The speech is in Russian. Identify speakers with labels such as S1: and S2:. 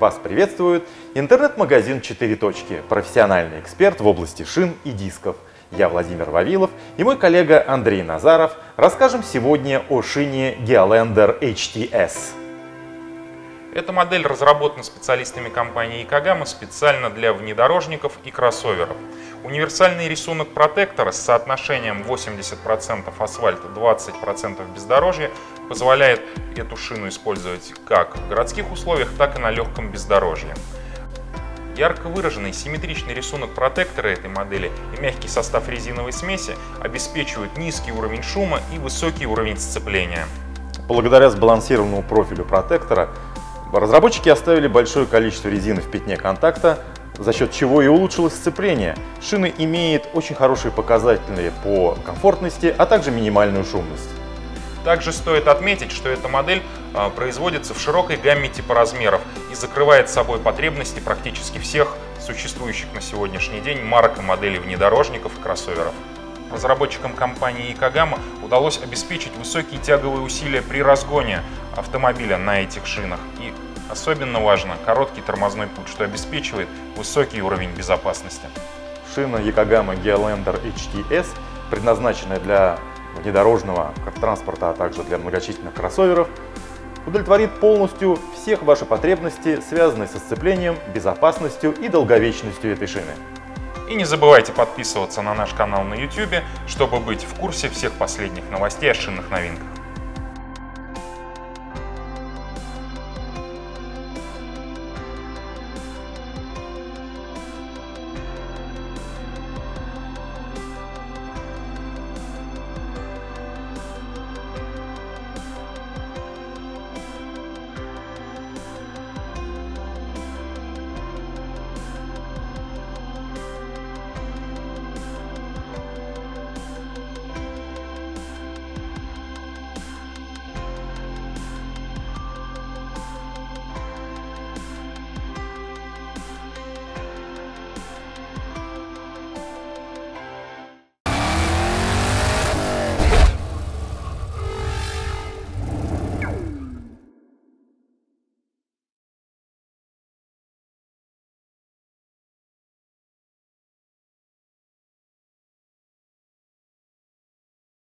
S1: Вас приветствует интернет-магазин «Четыре точки», профессиональный эксперт в области шин и дисков. Я Владимир Вавилов и мой коллега Андрей Назаров расскажем сегодня о шине Geolander HTS.
S2: Эта модель разработана специалистами компании Икагама специально для внедорожников и кроссоверов. Универсальный рисунок протектора с соотношением 80% асфальта, 20% бездорожья позволяет эту шину использовать как в городских условиях, так и на легком бездорожье. Ярко выраженный симметричный рисунок протектора этой модели и мягкий состав резиновой смеси обеспечивают низкий уровень шума и высокий уровень сцепления.
S1: Благодаря сбалансированному профилю протектора Разработчики оставили большое количество резины в пятне контакта, за счет чего и улучшилось сцепление. Шины имеют очень хорошие показатели по комфортности, а также минимальную шумность.
S2: Также стоит отметить, что эта модель а, производится в широкой гамме типоразмеров и закрывает собой потребности практически всех существующих на сегодняшний день марок и моделей внедорожников и кроссоверов. Разработчикам компании Икагама удалось обеспечить высокие тяговые усилия при разгоне автомобиля на этих шинах. И особенно важно короткий тормозной путь, что обеспечивает высокий уровень безопасности.
S1: Шина Якогама Geolander HTS, предназначенная для внедорожного транспорта, а также для многочисленных кроссоверов, удовлетворит полностью всех ваши потребности, связанные со сцеплением, безопасностью и долговечностью этой шины.
S2: И не забывайте подписываться на наш канал на YouTube, чтобы быть в курсе всех последних новостей о шинных новинках.